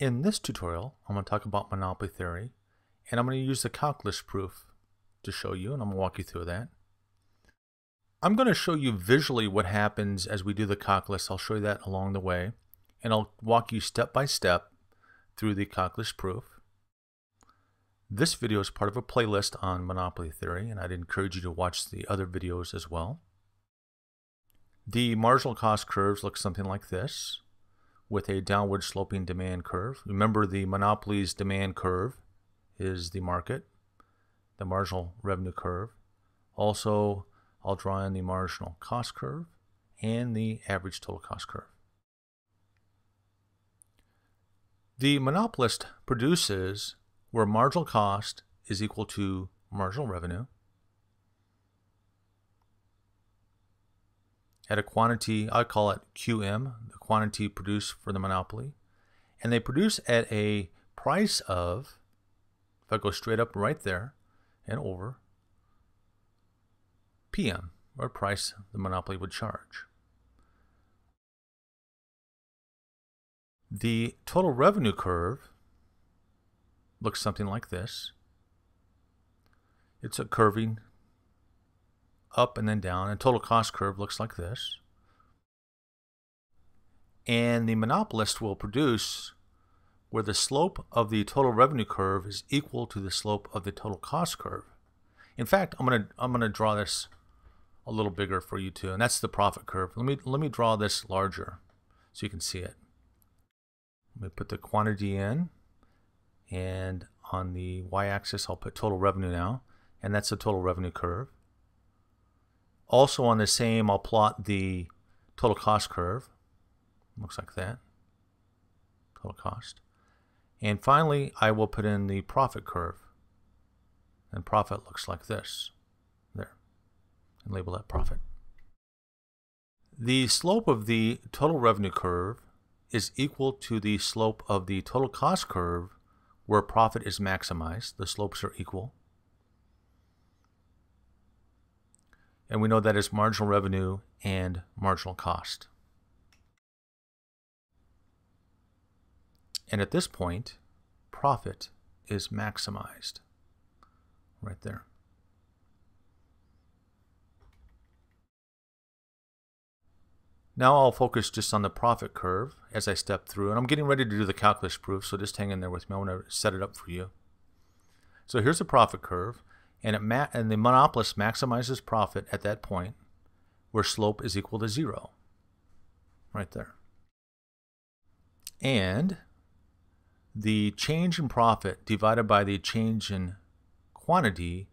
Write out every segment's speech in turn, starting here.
In this tutorial, I'm going to talk about monopoly theory, and I'm going to use the calculus proof to show you, and I'm going to walk you through that. I'm going to show you visually what happens as we do the calculus. I'll show you that along the way, and I'll walk you step by step through the calculus proof. This video is part of a playlist on monopoly theory, and I'd encourage you to watch the other videos as well. The marginal cost curves look something like this with a downward sloping demand curve. Remember the monopoly's demand curve is the market, the marginal revenue curve. Also, I'll draw in the marginal cost curve and the average total cost curve. The monopolist produces where marginal cost is equal to marginal revenue at a quantity, I call it QM, the quantity produced for the monopoly. And they produce at a price of, if I go straight up right there and over, PM, or price the monopoly would charge. The total revenue curve looks something like this. It's a curving up and then down. And total cost curve looks like this. And the monopolist will produce where the slope of the total revenue curve is equal to the slope of the total cost curve. In fact, I'm going to I'm to draw this a little bigger for you too, and that's the profit curve. Let me let me draw this larger so you can see it. Let me put the quantity in, and on the y-axis I'll put total revenue now, and that's the total revenue curve. Also on the same, I'll plot the total cost curve. Looks like that. Total cost. And finally, I will put in the profit curve. And profit looks like this. There. And label that profit. The slope of the total revenue curve is equal to the slope of the total cost curve where profit is maximized. The slopes are equal. And we know that is marginal revenue and marginal cost. And at this point, profit is maximized right there. Now I'll focus just on the profit curve as I step through. And I'm getting ready to do the calculus proof, so just hang in there with me. I want to set it up for you. So here's the profit curve and, it ma- and the monopolist maximizes profit at that point where slope is equal to zero. Right there. And the change in profit divided by the change in quantity.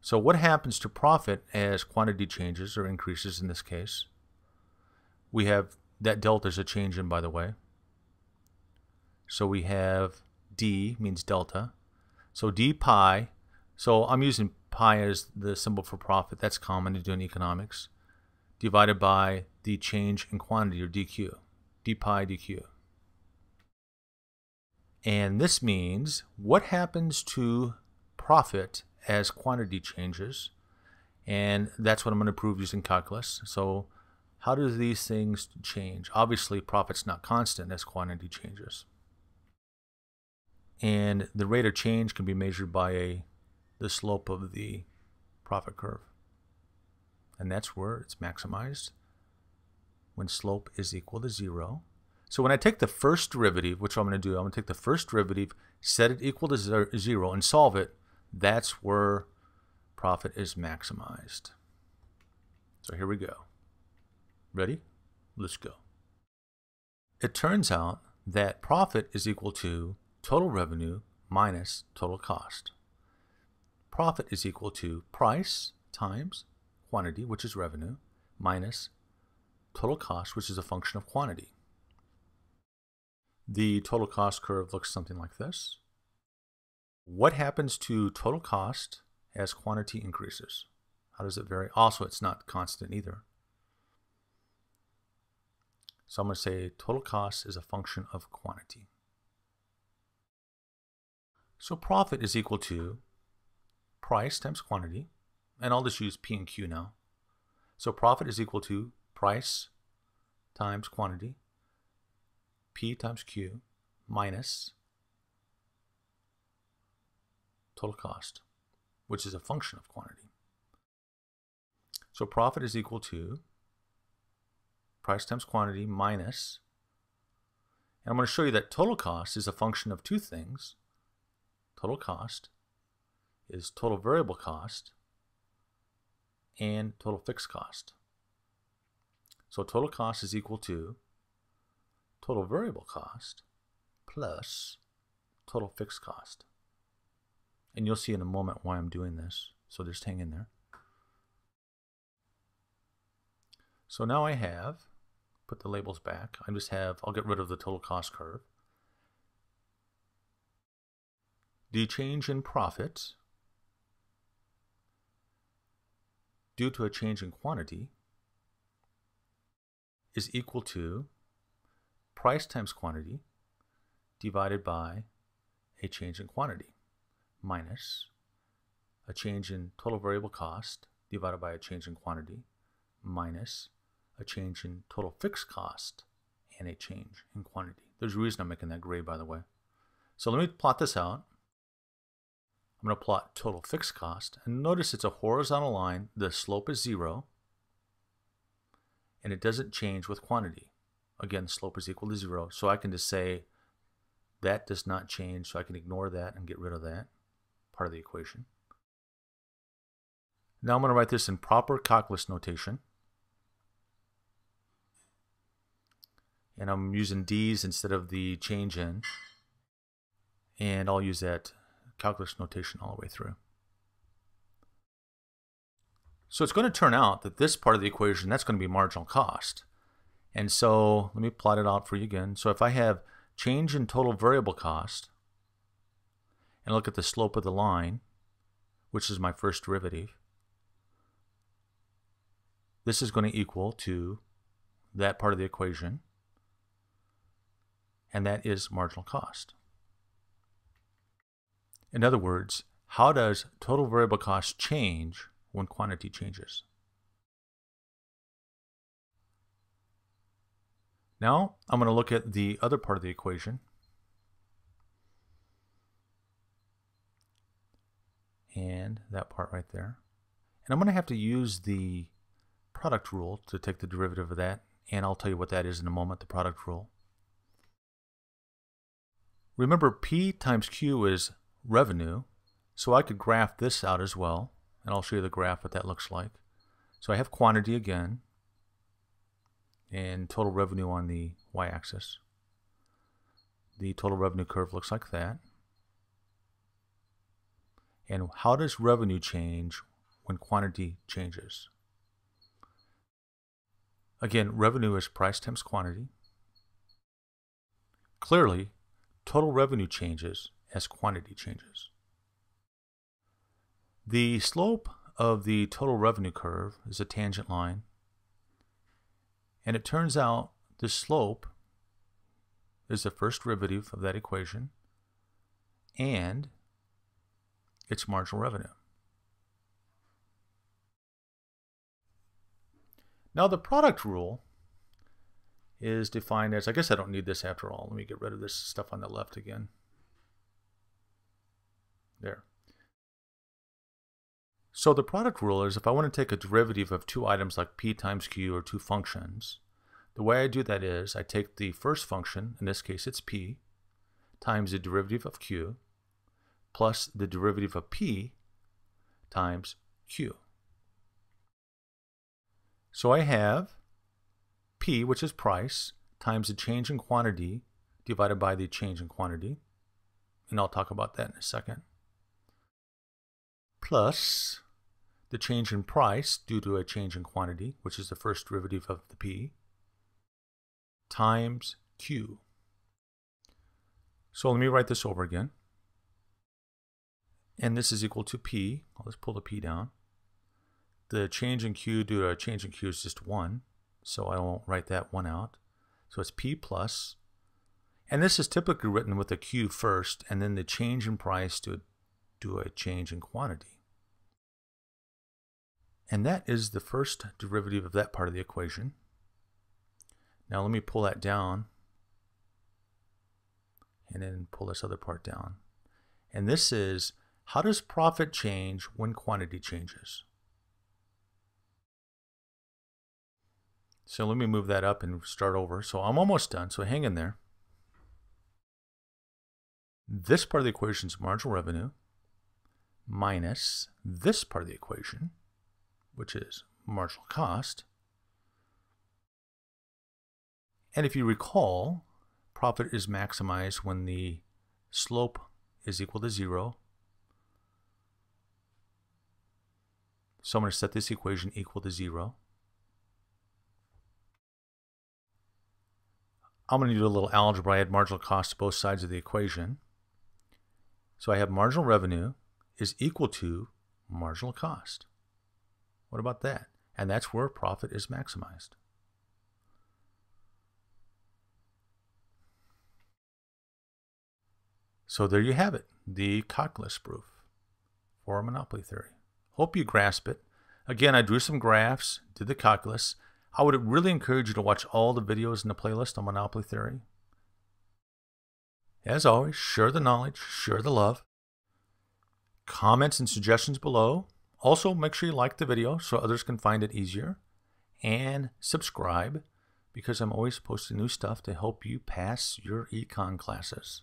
So what happens to profit as quantity changes or increases in this case? We have that delta is a change in, by the way. So we have D means delta. So d pi, so I'm using pi as the symbol for profit. That's common to do in economics. Divided by the change in quantity or dq, d pi dq. And this means what happens to profit as quantity changes. And that's what I'm going to prove using calculus. So how do these things change? Obviously, profit's not constant as quantity changes and the rate of change can be measured by a the slope of the profit curve. And that's where it's maximized when slope is equal to zero. So when I take the first derivative which I'm going to do I'm going to take the first derivative set it equal to zero and solve it that's where profit is maximized. So here we go. Ready? Let's go. It turns out that profit is equal to total revenue minus total cost. Profit is equal to price times quantity, which is revenue, minus total cost, which is a function of quantity. The total cost curve looks something like this. What happens to total cost as quantity increases? How does it vary? Also, it's not constant either. So I'm going to say total cost is a function of quantity. So profit is equal to price times quantity, and I'll just use P and Q now. So profit is equal to price times quantity. P times Q minus total cost, which is a function of quantity. So profit is equal to price times quantity minus, and I'm going to show you that total cost is a function of two things. Total cost is total variable cost and total fixed cost. So total cost is equal to total variable cost plus total fixed cost. And you'll see in a moment why I'm doing this. So just hang in there. So now I have, put the labels back. I just have, I'll get rid of the total cost curve. The change in profit due to a change in quantity is equal to price times quantity divided by a change in quantity minus a change in total variable cost divided by a change in quantity minus a change in total fixed cost and a change in quantity. There's a reason I'm making that gray, by the way. So let me plot this out. I'm going to plot total fixed cost. And notice it's a horizontal line. The slope is zero. And it doesn't change with quantity. Again, slope is equal to zero. So I can just say that does not change. So I can ignore that and get rid of that part of the equation. Now I'm going to write this in proper calculus notation. And I'm using D's instead of the change in. And I'll use that calculus notation all the way through. So it's going to turn out that this part of the equation, that's going to be marginal cost. And so let me plot it out for you again. So if I have change in total variable cost, and look at the slope of the line, which is my first derivative, this is going to equal to that part of the equation, and that is marginal cost. In other words, how does total variable cost change when quantity changes? Now I'm going to look at the other part of the equation. And that part right there. And I'm going to have to use the product rule to take the derivative of that. And I'll tell you what that is in a moment, the product rule. Remember, P times Q is revenue. So I could graph this out as well, and I'll show you the graph what that looks like. So I have quantity again, and total revenue on the y-axis. The total revenue curve looks like that. And how does revenue change when quantity changes? Again, revenue is price times quantity. Clearly, total revenue changes as quantity changes. The slope of the total revenue curve is a tangent line. And it turns out the slope is the first derivative of that equation and it's marginal revenue. Now the product rule is defined as, I guess I don't need this after all. Let me get rid of this stuff on the left again. There. So the product rule is if I want to take a derivative of two items like p times q or two functions, the way I do that is I take the first function, in this case it's p, times the derivative of q, plus the derivative of p times q. So I have p, which is price, times the change in quantity divided by the change in quantity. And I'll talk about that in a second plus the change in price due to a change in quantity, which is the first derivative of the P, times Q. So let me write this over again. And this is equal to P. I'll just pull the P down. The change in Q due to a change in Q is just 1, so I won't write that 1 out. So it's P plus. and this is typically written with a Q first, and then the change in price to do a change in quantity. And that is the first derivative of that part of the equation. Now let me pull that down and then pull this other part down. And this is, how does profit change when quantity changes? So let me move that up and start over. So I'm almost done, so hang in there. This part of the equation is marginal revenue minus this part of the equation, which is marginal cost. And if you recall, profit is maximized when the slope is equal to zero. So I'm going to set this equation equal to zero. I'm going to do a little algebra. I add marginal cost to both sides of the equation. So I have marginal revenue is equal to marginal cost. What about that? And that's where profit is maximized. So there you have it, the calculus proof for monopoly theory. Hope you grasp it. Again, I drew some graphs, did the calculus. I would really encourage you to watch all the videos in the playlist on monopoly theory. As always, share the knowledge, share the love. Comments and suggestions below. Also, make sure you like the video so others can find it easier. And subscribe because I'm always posting new stuff to help you pass your econ classes.